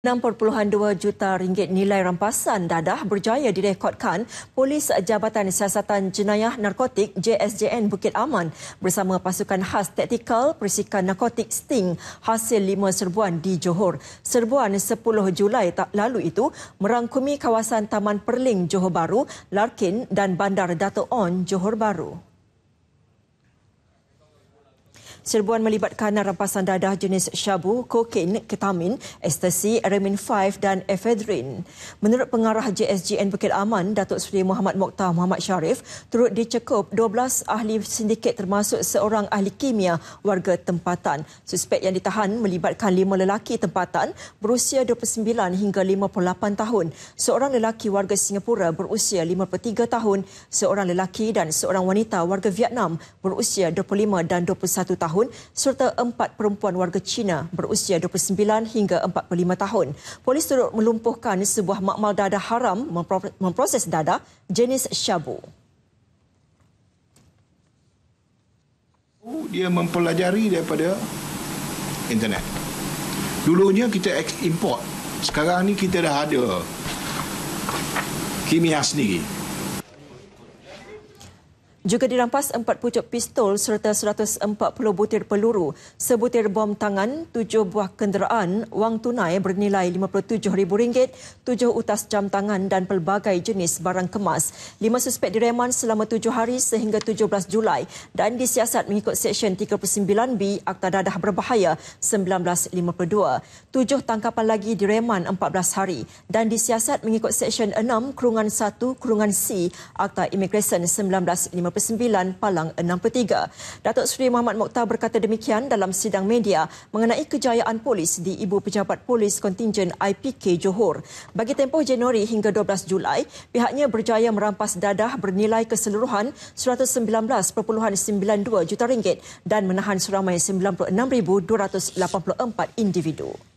6.2 juta ringgit nilai rampasan dadah berjaya direkodkan Polis Jabatan Siasatan Jenayah Narkotik JSJN Bukit Aman bersama pasukan khas taktikal Persikan Narkotik Sting hasil lima serbuan di Johor. Serbuan 10 Julai lalu itu merangkumi kawasan Taman Perling Johor Baru, Larkin dan Bandar Dato' On Johor Baru. Serbuan melibatkan rampasan dadah jenis syabu, kokain, ketamin, ekstasi, remin 5 dan ephedrine. Menurut pengarah JSGN Bukit Aman, Datuk Seri Muhammad Mokhtar Muhammad Sharif, turut dicekup 12 ahli sindiket termasuk seorang ahli kimia warga tempatan. Suspek yang ditahan melibatkan lima lelaki tempatan berusia 29 hingga 58 tahun, seorang lelaki warga Singapura berusia 53 tahun, seorang lelaki dan seorang wanita warga Vietnam berusia 25 dan 21 tahun tahun serta empat perempuan warga Cina berusia 29 hingga 45 tahun. Polis turut melumpuhkan sebuah makmal dadah haram memproses dadah jenis syabu. Dia mempelajari daripada internet. Dulunya kita import. Sekarang ni kita dah ada kimia sendiri. Juga dirampas empat pucuk pistol serta 140 butir peluru, sebutir bom tangan, tujuh buah kenderaan, wang tunai bernilai RM57,000, tujuh utas jam tangan dan pelbagai jenis barang kemas. Lima suspek direman selama tujuh hari sehingga 17 Julai dan disiasat mengikut Seksyen 39B Akta Dadah Berbahaya 1952. Tujuh tangkapan lagi direman 14 hari dan disiasat mengikut Seksyen 6 Kurungan 1 Kurungan C Akta Imigresen 1952. 59 Palang 63. Datuk Seri Muhammad Mokhtar berkata demikian dalam sidang media mengenai kejayaan polis di Ibu Pejabat Polis Kontingen IPK Johor. Bagi tempoh Januari hingga 12 Julai, pihaknya berjaya merampas dadah bernilai keseluruhan 119.92 juta ringgit dan menahan seramai 96,284 individu.